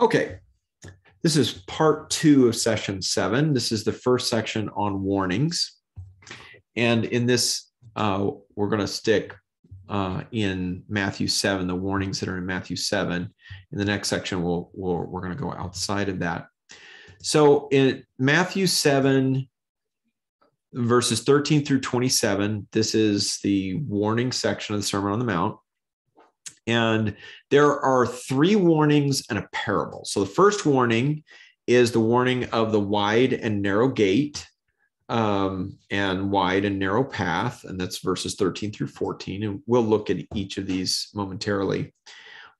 Okay, this is part two of session seven. This is the first section on warnings. And in this, uh, we're going to stick uh, in Matthew 7, the warnings that are in Matthew 7. In the next section, we'll, we'll we're going to go outside of that. So in Matthew 7, verses 13 through 27, this is the warning section of the Sermon on the Mount. And there are three warnings and a parable. So the first warning is the warning of the wide and narrow gate um, and wide and narrow path. And that's verses 13 through 14. And we'll look at each of these momentarily.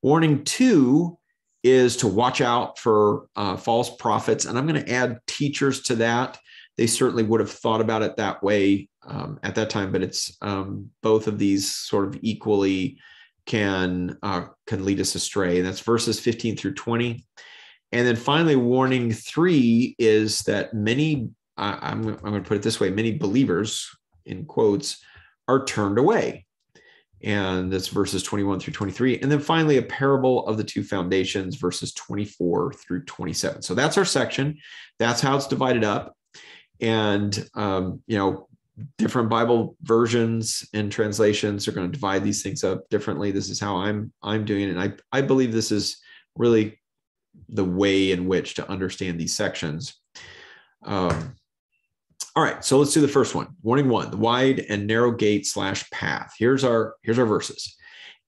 Warning two is to watch out for uh, false prophets. And I'm going to add teachers to that. They certainly would have thought about it that way um, at that time, but it's um, both of these sort of equally can uh, can lead us astray. That's verses 15 through 20. And then finally, warning three is that many, uh, I'm, I'm going to put it this way, many believers, in quotes, are turned away. And that's verses 21 through 23. And then finally, a parable of the two foundations, verses 24 through 27. So that's our section. That's how it's divided up. And, um, you know, different Bible versions and translations are going to divide these things up differently. This is how I'm I'm doing it, and I I believe this is really the way in which to understand these sections. Um, all right, so let's do the first one. Warning one: the wide and narrow gate slash path. Here's our here's our verses.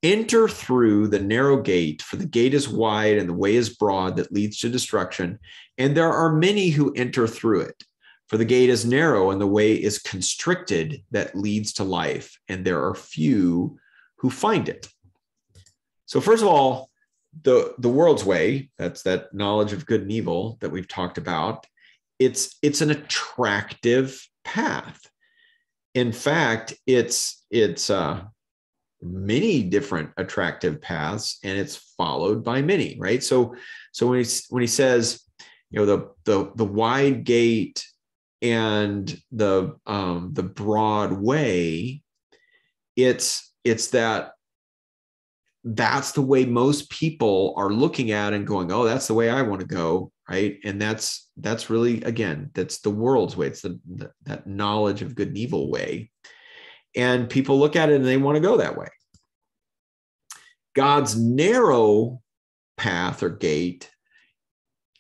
Enter through the narrow gate, for the gate is wide and the way is broad that leads to destruction, and there are many who enter through it. For the gate is narrow and the way is constricted that leads to life, and there are few who find it. So, first of all, the, the world's way, that's that knowledge of good and evil that we've talked about, it's, it's an attractive path. In fact, it's, it's uh, many different attractive paths and it's followed by many, right? So, so when he, when he says, you know, the, the, the wide gate and the um, the broad way it's it's that that's the way most people are looking at and going oh that's the way i want to go right? And that's that's really again that's the world's way. It's the, the that knowledge of good and evil way. And people look at it and they want to go that way. God's narrow path or gate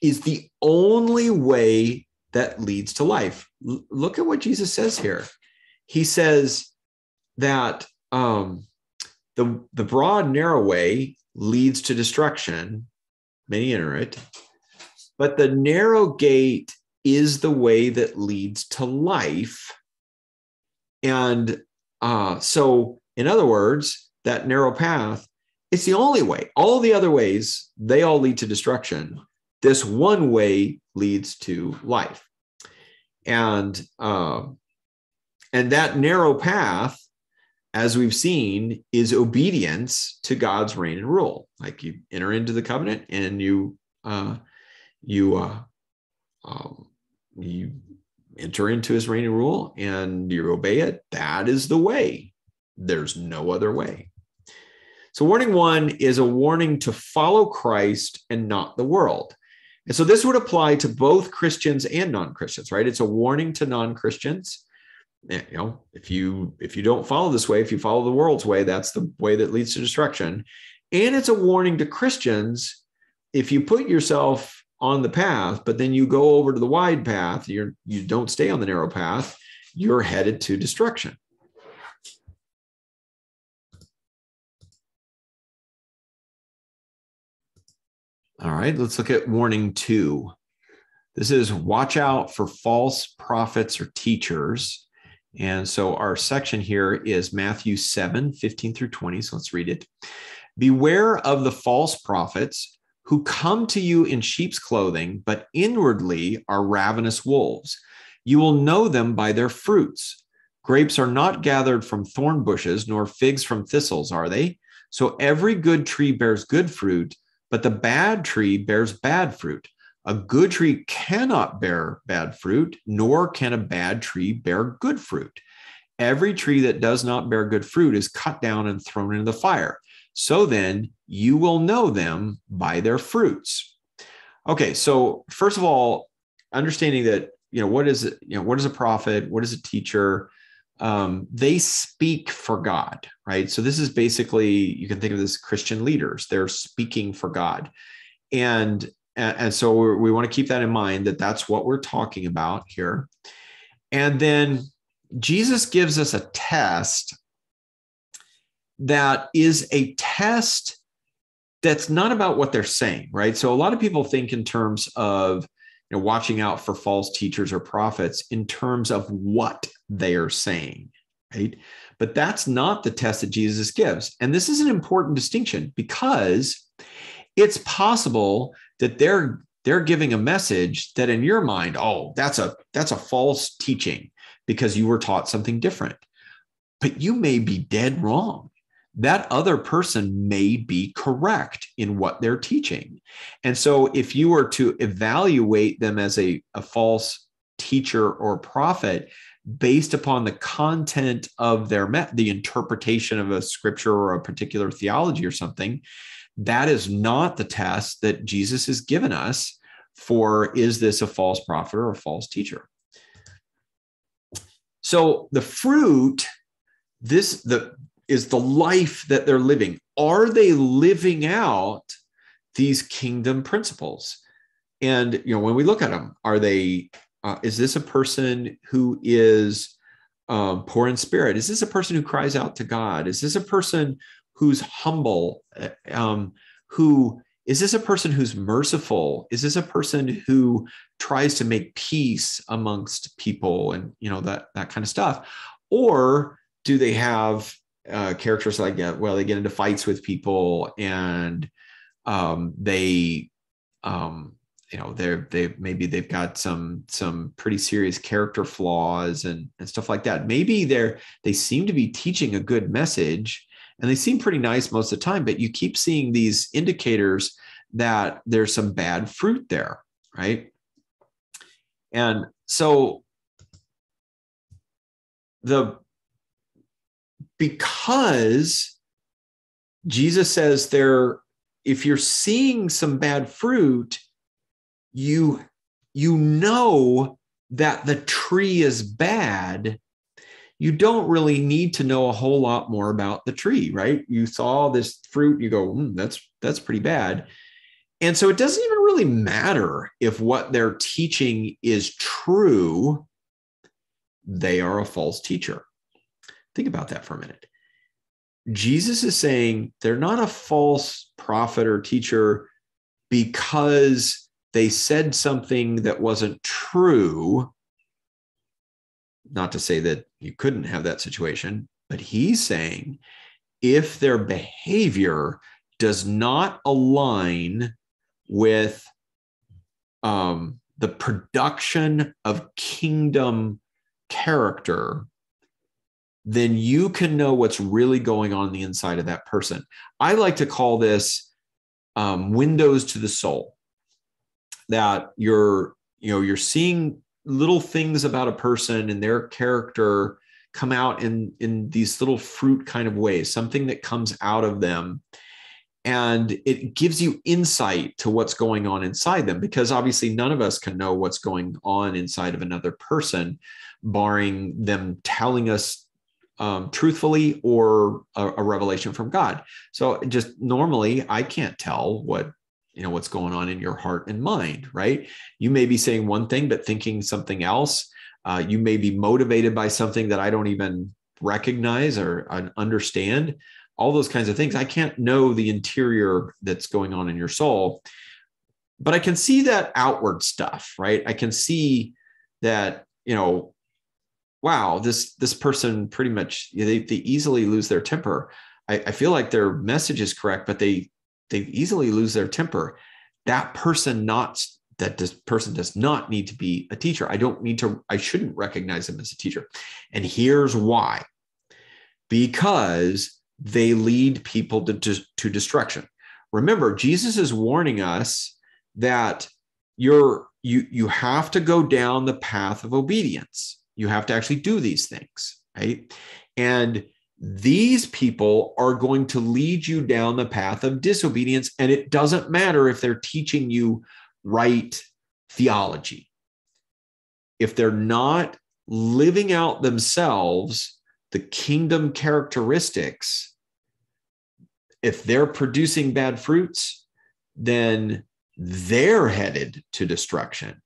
is the only way that leads to life. L- look at what Jesus says here. He says that um, the, the broad, narrow way leads to destruction. Many enter it. But the narrow gate is the way that leads to life. And uh, so, in other words, that narrow path, it's the only way. All the other ways, they all lead to destruction. This one way leads to life. And uh, and that narrow path, as we've seen, is obedience to God's reign and rule. Like you enter into the covenant and you uh, you uh, um, you enter into his reign and rule and you obey it. That is the way. There's no other way. So, warning one is a warning to follow Christ and not the world. And so this would apply to both Christians and non-Christians, right? It's a warning to non-Christians. Eh, you know, if you if you don't follow this way, if you follow the world's way, that's the way that leads to destruction. And it's a warning to Christians if you put yourself on the path, but then you go over to the wide path, you're you don't stay on the narrow path, you're headed to destruction. All right, let's look at warning two. This is watch out for false prophets or teachers. And so our section here is Matthew 7, 15 through 20. So let's read it. Beware of the false prophets who come to you in sheep's clothing, but inwardly are ravenous wolves. You will know them by their fruits. Grapes are not gathered from thorn bushes, nor figs from thistles, are they? So every good tree bears good fruit but the bad tree bears bad fruit. A good tree cannot bear bad fruit, nor can a bad tree bear good fruit. Every tree that does not bear good fruit is cut down and thrown into the fire. So then you will know them by their fruits. Okay, so first of all, understanding that you know what is it, you know what is a prophet, what is a teacher, um, they speak for God, right? So this is basically you can think of this Christian leaders; they're speaking for God, and and so we want to keep that in mind that that's what we're talking about here, and then Jesus gives us a test that is a test that's not about what they're saying, right? So a lot of people think in terms of you know, watching out for false teachers or prophets in terms of what they are saying, right? But that's not the test that Jesus gives. And this is an important distinction because it's possible that they're they're giving a message that in your mind, oh, that's a that's a false teaching because you were taught something different. But you may be dead wrong that other person may be correct in what they're teaching. And so, if you were to evaluate them as a, a false teacher or prophet based upon the content of their met, the interpretation of a scripture or a particular theology or something, that is not the test that Jesus has given us for is this a false prophet or a false teacher? So the fruit, this the is the life that they're living. Are they living out these kingdom principles? And you know, when we look at them, are they? Uh, is this a person who is um, poor in spirit? Is this a person who cries out to God? Is this a person who's humble? Uh, um, who is this a person who's merciful? Is this a person who tries to make peace amongst people and you know that that kind of stuff? Or do they have uh, characters like that. Well, they get into fights with people, and um, they, um, you know, they're they maybe they've got some some pretty serious character flaws and and stuff like that. Maybe they're they seem to be teaching a good message, and they seem pretty nice most of the time, but you keep seeing these indicators that there's some bad fruit there, right? And so the because Jesus says there, if you're seeing some bad fruit, you you know that the tree is bad. You don't really need to know a whole lot more about the tree right? You saw this fruit you go mm, that's that's pretty bad. And so it doesn't even really matter if what they're teaching is true. They are a false teacher Think about that for a minute. Jesus is saying they're not a false prophet or teacher because they said something that wasn't true. Not to say that you couldn't have that situation, but he's saying if their behavior does not align with um, the production of kingdom character then you can know what's really going on, the inside of that person. I like to call this um, windows to the soul. That you're, you know, you're seeing little things about a person and their character come out in in these little fruit kind of ways, something that comes out of them. And it gives you insight to what's going on inside them because obviously none of us can know what's going on inside of another person, barring them telling us um, truthfully or a, a, revelation from God. So just normally, I can't tell what you know what's going on in your heart and mind. Right? You may be saying one thing but thinking something else. Uh, you may be motivated by something that I don't even recognize or understand. All those kinds of things. I can't know the interior that's going on in your soul, but I can see that outward stuff. Right? I can see that you know wow, this this person pretty much they, they easily lose their temper. I, I feel like their message is correct, but they they easily lose their temper. That person not that this person does not need to be a teacher. I don't need to, I shouldn't recognize them as a teacher. And here's why. Because they lead people to, to, to destruction. Remember, Jesus is warning us that you're you you have to go down the path of obedience you have to actually do these things, right? And these people are going to lead you down the path of disobedience. And it doesn't matter if they're teaching you right theology. If they're not living out themselves the kingdom characteristics, if they're producing bad fruits, then they're headed to destruction.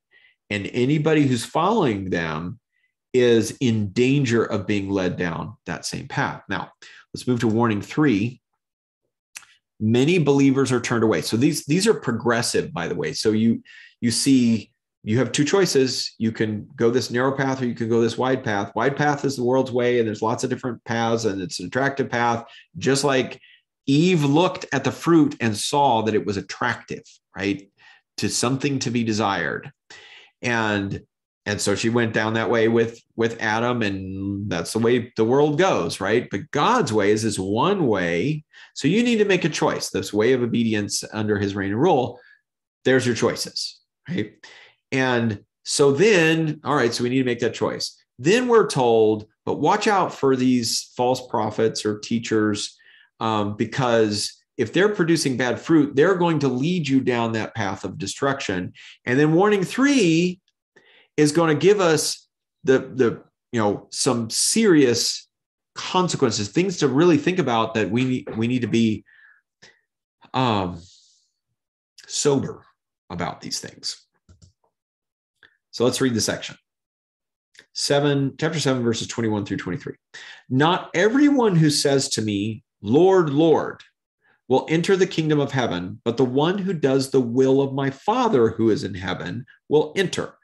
And anybody who's following them is in danger of being led down that same path. Now, let's move to warning three. Many believers are turned away. So these these are progressive, by the way. So you you see you have two choices. You can go this narrow path or you can go this wide path. Wide path is the world's way, and there's lots of different paths, and it's an attractive path, just like Eve looked at the fruit and saw that it was attractive, right? To something to be desired. And and so she went down that way with with adam and that's the way the world goes right? But god's way is this one way. So you need to make a choice. This way of obedience under his reign and rule there's your choices right? And so then all right so we need to make that choice. Then we're told but watch out for these false prophets or teachers um, because if they're producing bad fruit they're going to lead you down that path of destruction. And then warning three is going to give us the the you know some serious consequences, things to really think about that we need we need to be um, sober about these things. So let's read the section. 7 chapter 7 verses 21 through 23. Not everyone who says to me, Lord, Lord, will enter the kingdom of heaven, but the one who does the will of my Father who is in heaven will enter.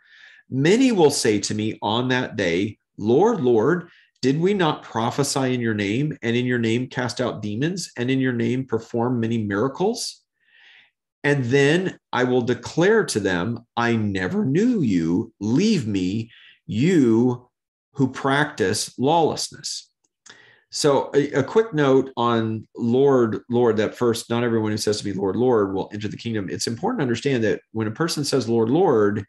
Many will say to me on that day, Lord, Lord, did we not prophesy in your name, and in your name cast out demons, and in your name perform many miracles? And then I will declare to them, I never knew you. Leave me, you who practice lawlessness. So, a, a, quick note on Lord, Lord, that first, not everyone who says to me, Lord, Lord, will enter the kingdom. It's important to understand that when a person says, Lord, Lord,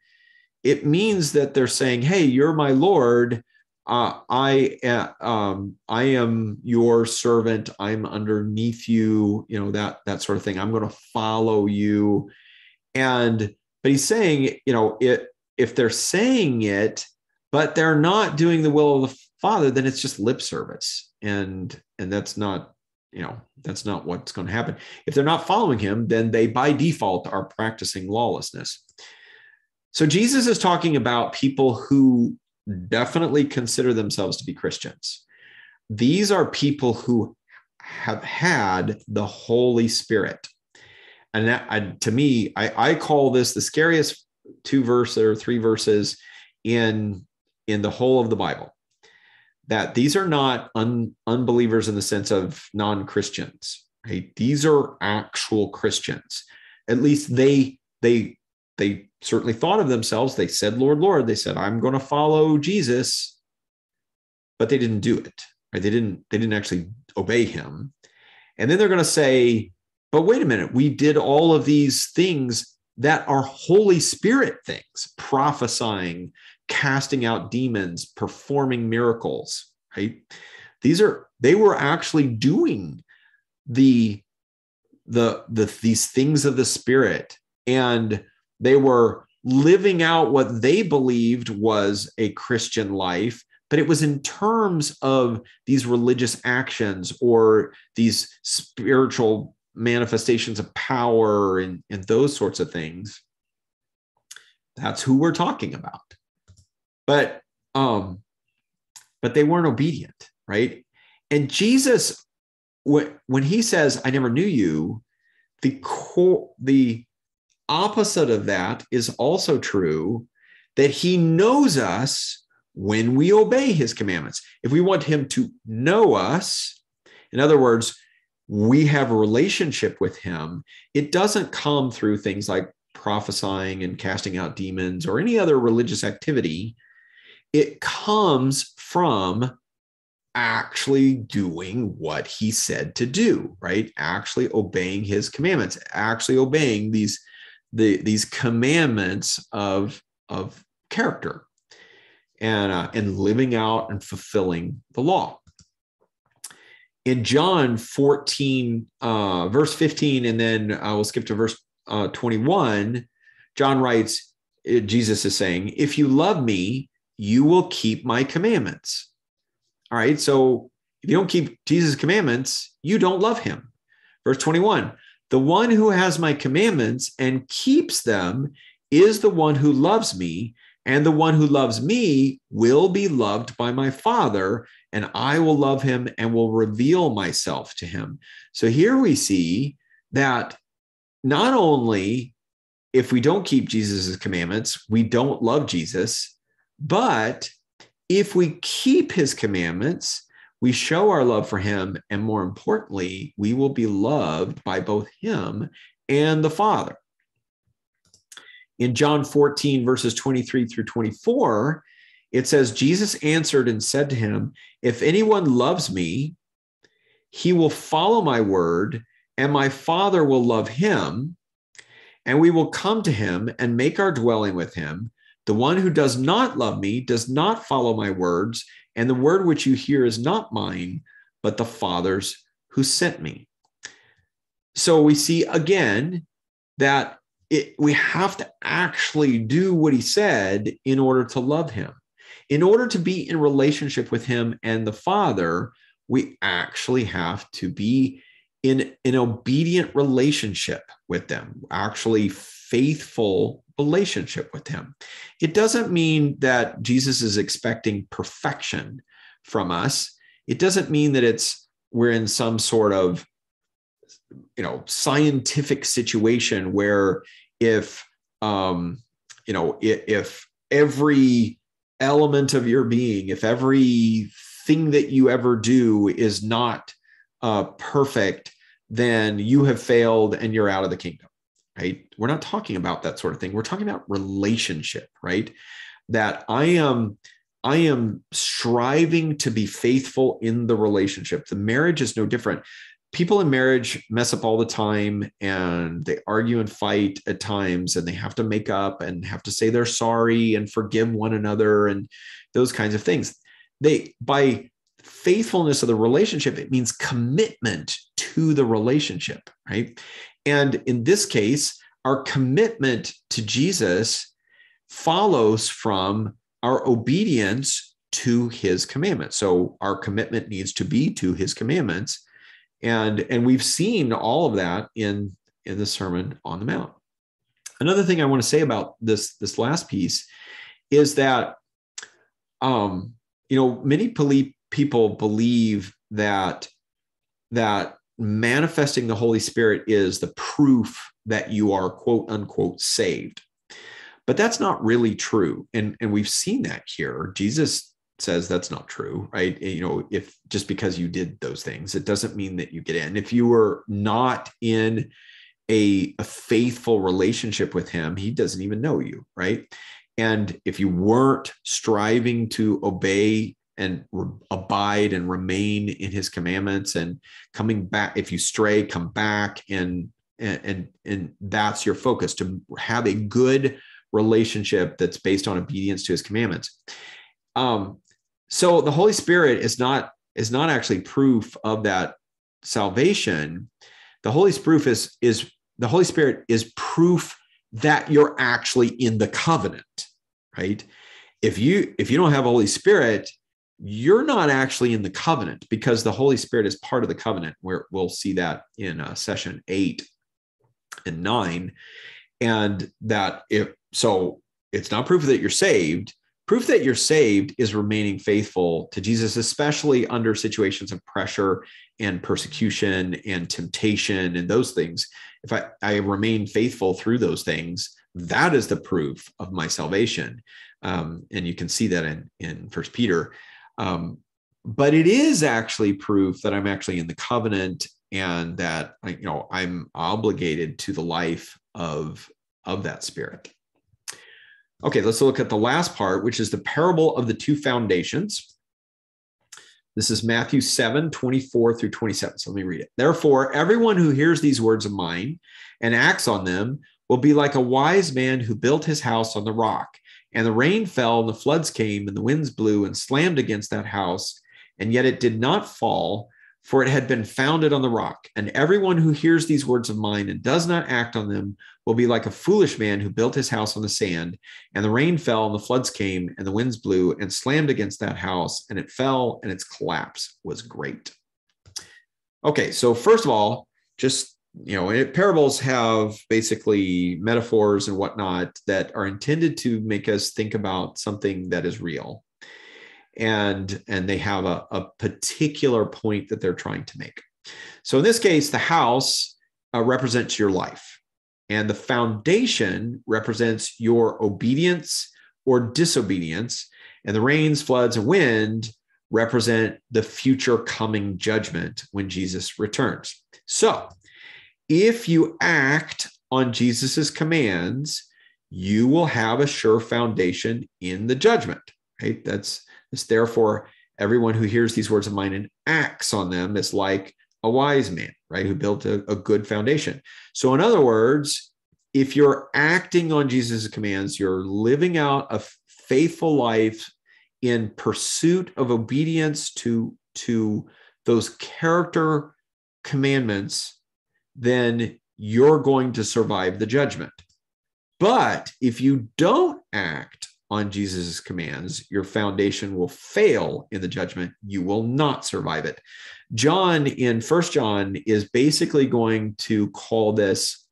it means that they're saying, "Hey, you're my Lord. Uh, I uh, um, I am your servant. I'm underneath you. You know that that sort of thing. I'm going to follow you." And but he's saying, you know, it if they're saying it, but they're not doing the will of the Father, then it's just lip service, and and that's not you know that's not what's going to happen if they're not following him then they by default are practicing lawlessness so Jesus is talking about people who definitely consider themselves to be Christians. These are people who have had the Holy Spirit. And that, I, to me, I, I call this the scariest two verses or three verses in, in the whole of the Bible. That these are not un, unbelievers in the sense of non Christians, right? These are actual Christians. At least they they they certainly thought of themselves. They said, Lord, Lord. They said, I'm going to follow Jesus. But they didn't do it. Right? They didn't, they didn't actually obey him. And then they're going to say, but wait a minute, we did all of these things that are Holy Spirit things, prophesying, casting out demons, performing miracles, right? These are they were actually doing the the the these things of the spirit and they were living out what they believed was a Christian life, but it was in terms of these religious actions or these spiritual manifestations of power and, and those sorts of things. That's who we're talking about. But um, but they weren't obedient, right? And Jesus, when, when he says, I never knew you, the core, the opposite of that is also true that he knows us when we obey his commandments. If we want him to know us, in other words, we have a relationship with him, it doesn't come through things like prophesying and casting out demons or any other religious activity. It comes from actually doing what he said to do, right? Actually obeying his commandments, actually obeying these the these commandments of of character and uh, and living out and fulfilling the law in john 14 uh, verse 15 and then i will skip to verse uh, 21 John writes, uh, Jesus is saying, If you love me, you will keep my commandments. All right. So if you don't keep Jesus' commandments, you don't love him. Verse 21 The one who has my commandments and keeps them is the one who loves me, and the one who loves me will be loved by my Father, and I will love him and will reveal myself to him. So here we see that not only if we don't keep Jesus' commandments, we don't love Jesus, but if we keep his commandments, we show our love for him. And more importantly, we will be loved by both him and the Father. In John 14, verses 23 through 24, it says, Jesus answered and said to him, If anyone loves me, he will follow my word, and my Father will love him, and we will come to him and make our dwelling with him. The one who does not love me does not follow my words, and the word which you hear is not mine, but the Father's who sent me. So we see again that it, we have to actually do what he said in order to love him. In order to be in relationship with him and the Father, we actually have to be in an obedient relationship with them, actually faithful relationship with him. It doesn't mean that Jesus is expecting perfection from us. It doesn't mean that it's we're in some sort of you know scientific situation where if um you know if, if every element of your being if every thing that you ever do is not uh, perfect then you have failed and you're out of the kingdom right? We're not talking about that sort of thing. We're talking about relationship, right? That I am I am striving to be faithful in the relationship. The marriage is no different. People in marriage mess up all the time and they argue and fight at times and they have to make up and have to say they're sorry and forgive one another and those kinds of things. They by faithfulness of the relationship it means commitment to the relationship, right? And in this case, our commitment to Jesus follows from our obedience to his commandments. So our commitment needs to be to his commandments. And, and we've seen all of that in, in the Sermon on the Mount. Another thing I want to say about this, this last piece is that um, you know, many people believe that that manifesting the Holy Spirit is the proof that you are quote unquote saved. But that's not really true. And, and we've seen that here. Jesus says that's not true, right? You know, if just because you did those things, it doesn't mean that you get in. If you were not in a, a faithful relationship with him, he doesn't even know you, right? And if you weren't striving to obey and re- abide and remain in his commandments and coming back if you stray come back and and and that's your focus to have a good relationship that's based on obedience to his commandments. Um so the holy spirit is not is not actually proof of that salvation. The holy spirit is is the holy spirit is proof that you're actually in the covenant right? If you if you don't have holy spirit you're not actually in the covenant because the Holy Spirit is part of the covenant. Where we'll see that in uh, session eight and nine, and that if so, it's not proof that you're saved. Proof that you're saved is remaining faithful to Jesus, especially under situations of pressure and persecution and temptation and those things. If I, I remain faithful through those things, that is the proof of my salvation. Um, and you can see that in in First Peter. Um, but it is actually proof that I'm actually in the covenant and that you know I'm obligated to the life of of that spirit. Okay, let's look at the last part, which is the parable of the two foundations. This is Matthew 7, 24 through 27. So let me read it. Therefore, everyone who hears these words of mine and acts on them will be like a wise man who built his house on the rock. And the rain fell, and the floods came, and the winds blew and slammed against that house, and yet it did not fall, for it had been founded on the rock. And everyone who hears these words of mine and does not act on them will be like a foolish man who built his house on the sand. And the rain fell, and the floods came, and the winds blew and slammed against that house, and it fell, and its collapse was great. Okay, so first of all, just you know, parables have basically metaphors and whatnot that are intended to make us think about something that is real. And and they have a, a particular point that they're trying to make. So in this case the house uh, represents your life. And the foundation represents your obedience or disobedience. And the rains floods and wind represent the future coming judgment when jesus returns. So if you act on jesus's commands you will have a sure foundation in the judgment right that's it's therefore everyone who hears these words of mine and acts on them is like a wise man, right? Who built a, a good foundation. So, in other words, if you're acting on Jesus' commands, you're living out a faithful life in pursuit of obedience to, to those character commandments, then you're going to survive the judgment. But if you don't act on Jesus' commands, your foundation will fail in the judgment. You will not survive it. John in First John is basically going to call this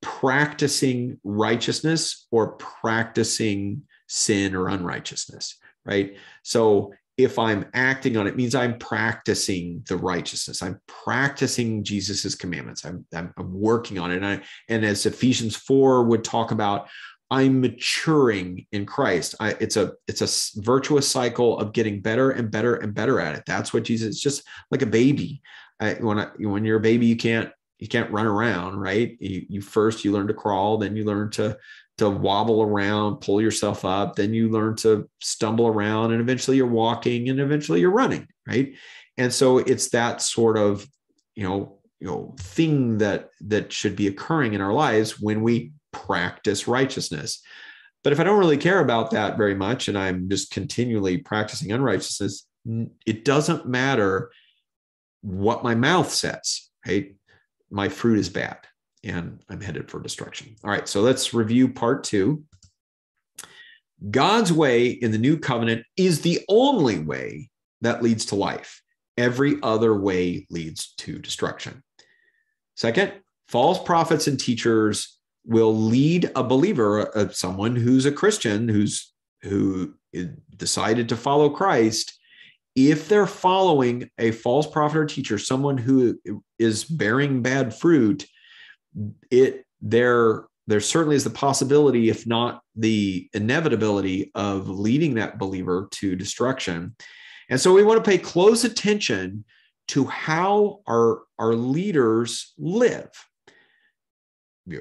practicing righteousness or practicing sin or unrighteousness, right? So if I'm acting on it, means I'm practicing the righteousness. I'm practicing Jesus's commandments. I'm, I'm, I'm working on it. And, I, and as Ephesians 4 would talk about, I'm maturing in Christ. I, it's a it's a virtuous cycle of getting better and better and better at it. That's what Jesus. It's just like a baby. I, when I, when you're a baby, you can't you can't run around, right? You, you first you learn to crawl, then you learn to to wobble around, pull yourself up, then you learn to stumble around, and eventually you're walking, and eventually you're running, right? And so it's that sort of you know you know thing that that should be occurring in our lives when we practice righteousness. But if I don't really care about that very much and I'm just continually practicing unrighteousness, it doesn't matter what my mouth says, right? My fruit is bad and I'm headed for destruction. All right, so let's review part two. God's way in the new covenant is the only way that leads to life. Every other way leads to destruction. Second, false prophets and teachers will lead a believer, uh, someone who's a Christian, who's who decided to follow Christ, if they're following a false prophet or teacher, someone who is bearing bad fruit, it there there certainly is the possibility, if not the inevitability, of leading that believer to destruction. And so we want to pay close attention to how our, our leaders live.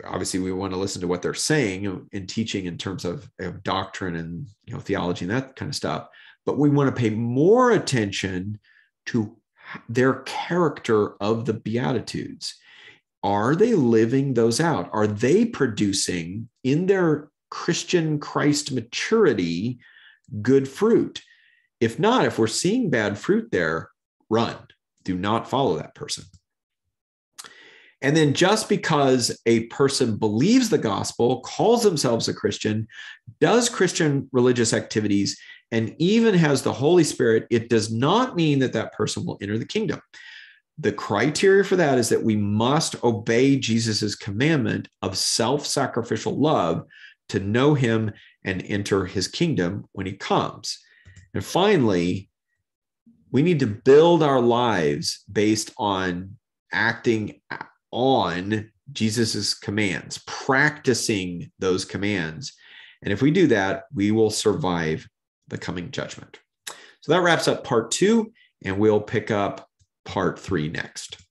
Obviously we want to listen to what they're saying and teaching in terms of, of doctrine and you know theology and that kind of stuff. But we want to pay more attention to their character of the beatitudes are they living those out? Are they producing in their christian christ maturity good fruit? If not if we're seeing bad fruit there run. Do not follow that person. And then just because a person believes the gospel, calls themselves a Christian, does Christian religious activities, and even has the Holy Spirit, it does not mean that that person will enter the kingdom. The criteria for that is that we must obey Jesus' commandment of self sacrificial love to know him and enter his kingdom when he comes. And finally, we need to build our lives based on acting on Jesus's commands, practicing those commands. And if we do that, we will survive the coming judgment. So that wraps up part two, and we'll pick up part three next.